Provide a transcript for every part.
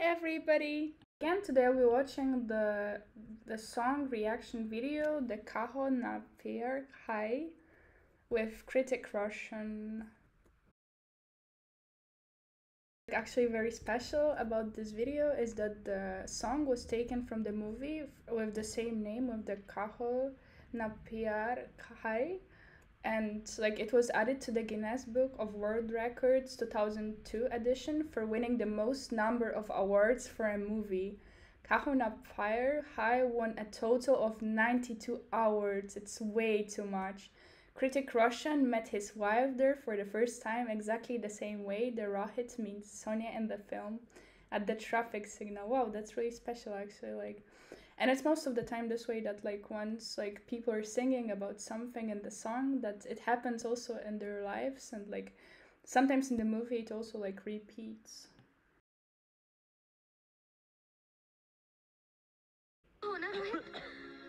everybody! Again, today we're watching the the song reaction video, the Kaho Naa Pyaar Hai, with Hrithik Roshan. Actually, very special about this video is that the song was taken from the movie with the same name, with the Kaho Naa Pyaar Hai, and like it was added to the Guinness Book of World Records 2002 edition for winning the most number of awards for a movie. Kaho Naa Pyaar Hai won a total of 92 awards. It's way too much. Hrithik Roshan met his wife there for the first time exactly the same way the Rohit meets Sonia in the film at the traffic signal. Wow, that's really special actually. Like and it's most of the time this way that like once like people are singing about something in the song that it happens also in their lives and like sometimes in the movie it also like repeats Oh no,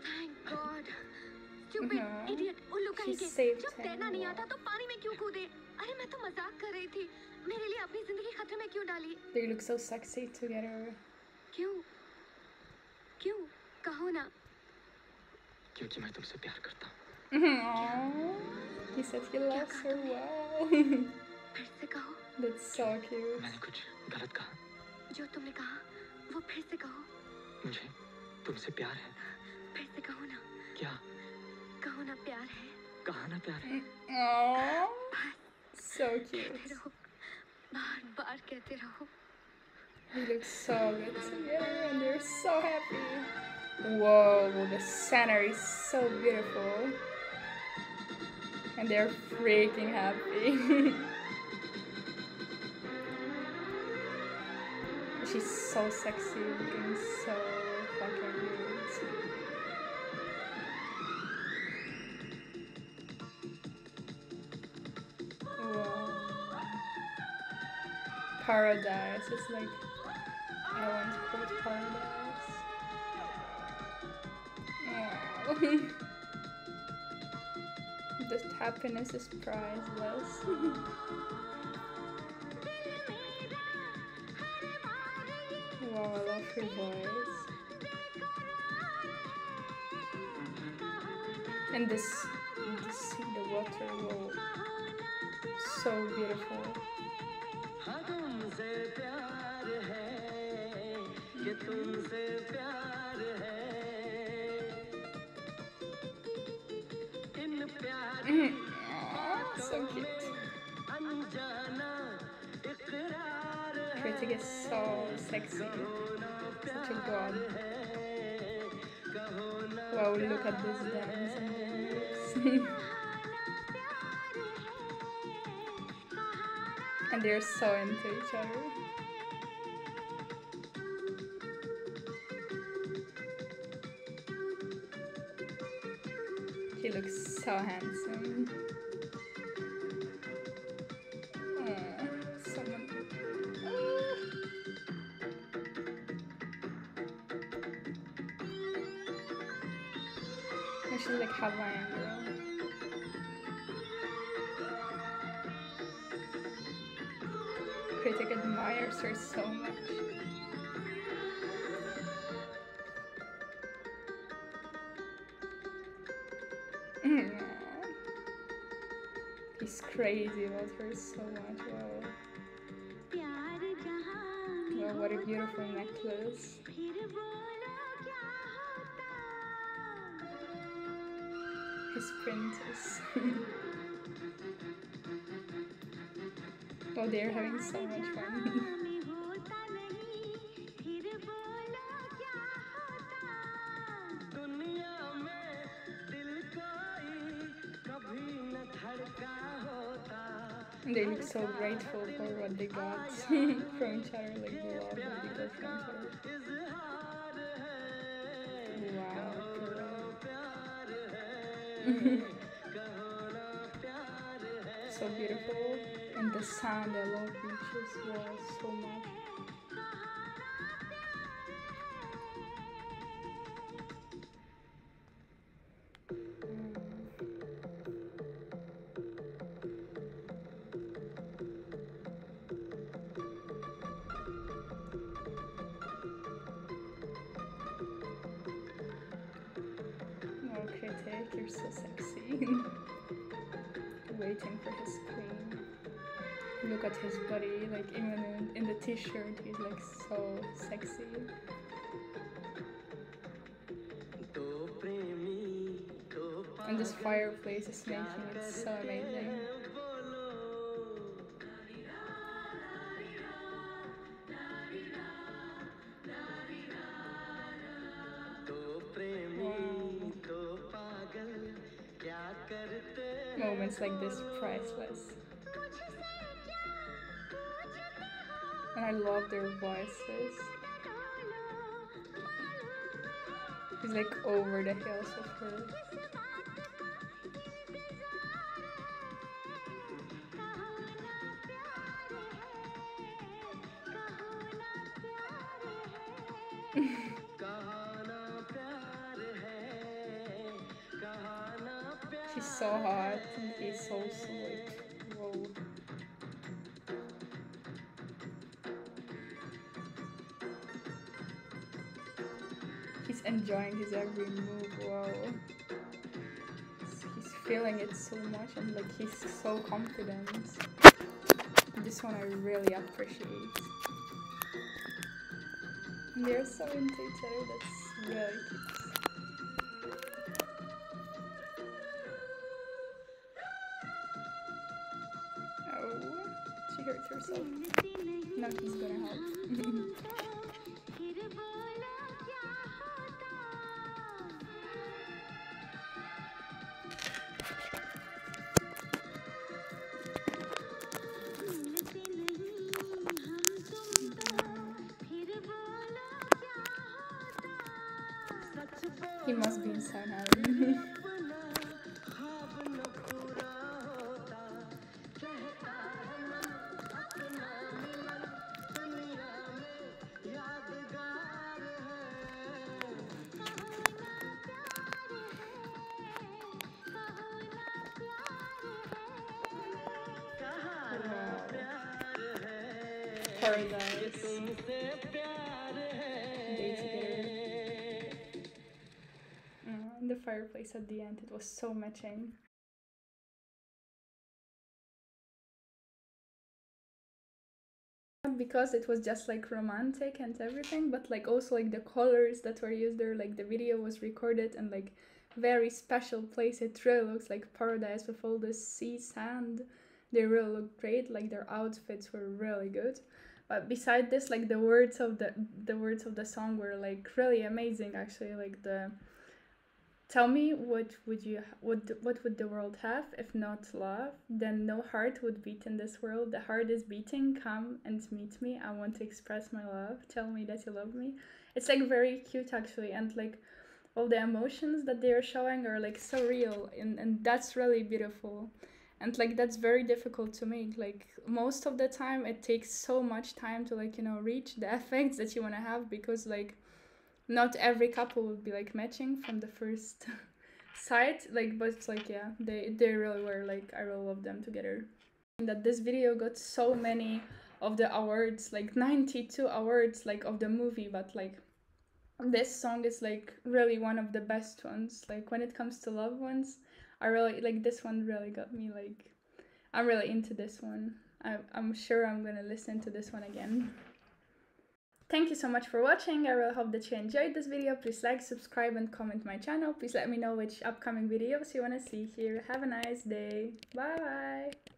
Thank God. Stupid Mhm. idiot. उल्लू She कहीं के saved जब him, तैरना नहीं wow. आता तो पानी में क्यों कूदे अरे मैं तो मजाक कर रही थी मेरे लिए अपनी जिंदगी खतरे में क्यों डाली they look so sexy together क्यों क्यों कहो ना। क्योंकि मैं तुमसे प्यार करता हूँ। He said he loves her wow फिर से कहो। That's so cute. मैंने कुछ गलत कहा। जो तुमने कहा वो फिर से कहो। मुझे तुमसे प्यार है। फिर से कहो ना। क्या? कहो ना प्यार है। कहा ना प्यार है। Aww. so cute. बार बार कहते रहो। So good together and they're so happy. Whoa, the scenery is so beautiful. And they're freaking happy. She's so sexy, looking so fucking good. Paradise. It's like island called Paradise. Wow. this happiness is priceless. wow, I love her voice. And this, this sea, the water, wow, so beautiful. हाँ तुमसे प्यार है So cute. Hrithik is so sexy. Such a god. Wow, look at this dance. and they're so into each other. So handsome. She's like Hawaiian girl. Hrithik admires her so much. Mm, crazy about her so much. Wow. Wow, what a beautiful necklace. His princess. oh, they're having so much fun. They look so grateful for what they got from each other, like the love that they got from each other. Wow. so beautiful. And the sound, I love beaches so much. You're so sexy. Waiting for his queen. Look at his body, like even in the t-shirt, he's like so sexy. And this fireplace is making it so amazing. Moments like this priceless. And I love their voices. He's like over the hills with her. She's so hot he's so sweet. Whoa. He's enjoying his every move. Whoa. He's feeling it so much and like he's so confident. This one I really appreciate. And they're so into each other. That's really cute. She hurts herself. Nothing's gonna help. he must be inside now. sorry, guys. Uh, the fireplace at the end, it was so matching. because it was just like romantic and everything but like also like the colors that were used there like the video was recorded and like very special place. It really looks like paradise with all the sea sand. They really look great. Like their outfits were really good. But beside this, like the words of the the words of the song were like really amazing. Actually, like the Tell me what would you what what would the world have if not love? Then no heart would beat in this world. The heart is beating. Come and meet me. I want to express my love. Tell me that you love me. It's like very cute actually, and like all the emotions that they are showing are like so real, and and that's really beautiful. And like that's very difficult to make. Like most of the time, it takes so much time to like you know reach the effects that you want to have because like not every couple would be like matching from the first sight. Like but it's like yeah they they really were like i really love them together. That this video got so many of the awards like 92 awards like of the movie but like this song is like really one of the best ones like when it comes to loved ones i really like this one really got me like i'm really into this one I, i'm sure i'm gonna listen to this one again Thank you so much for watching. I really hope that you enjoyed this video. Please like, subscribe, and comment my channel. Please let me know which upcoming videos you want to see here. Have a nice day. Bye bye.